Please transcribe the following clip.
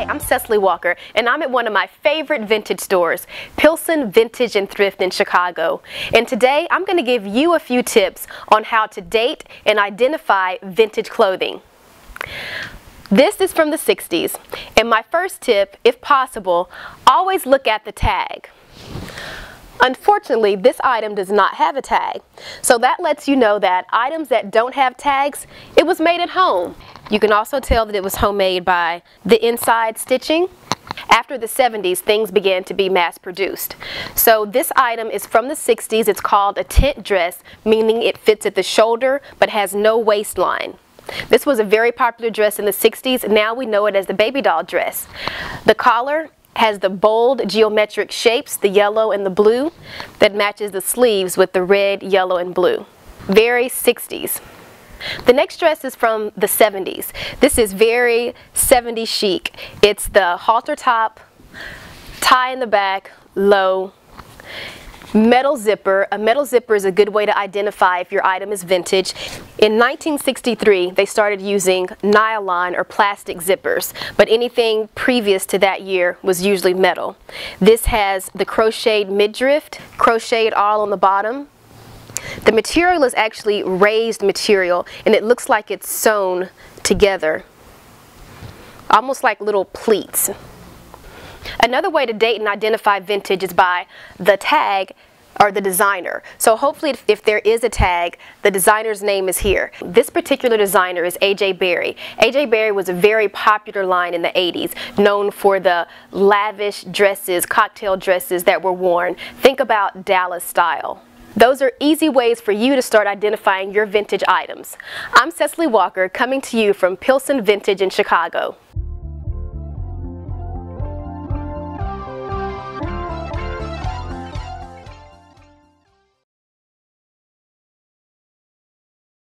Hi, I'm Cessily Walker, and I'm at one of my favorite vintage stores, Pilsen Vintage and Thrift in Chicago. And today, I'm going to give you a few tips on how to date and identify vintage clothing. This is from the 60s, and my first tip, if possible, always look at the tag. Unfortunately, this item does not have a tag, so that lets you know that items that don't have tags, it was made at home. You can also tell that it was homemade by the inside stitching. After the 70s, things began to be mass produced. So this item is from the 60s. It's called a tent dress, meaning it fits at the shoulder but has no waistline. This was a very popular dress in the 60s. Now we know it as the baby doll dress. The collar has the bold geometric shapes, the yellow and the blue, that matches the sleeves with the red, yellow, and blue. Very 60s. The next dress is from the 70s. This is very 70s chic. It's the halter top, tie in the back, low, metal zipper. A metal zipper is a good way to identify if your item is vintage. In 1963, they started using nylon or plastic zippers, but anything previous to that year was usually metal. This has the crocheted midriff, crocheted all on the bottom, the material is actually raised material and it looks like it's sewn together, almost like little pleats. Another way to date and identify vintage is by the tag or the designer. So hopefully if, if, there is a tag, the designer's name is here. This particular designer is A.J. Bari. A.J. Bari was a very popular line in the 80s, known for the lavish dresses, cocktail dresses that were worn. Think about Dallas style. Those are easy ways for you to start identifying your vintage items. I'm Cessily Walker coming to you from Pilsen Vintage in Chicago.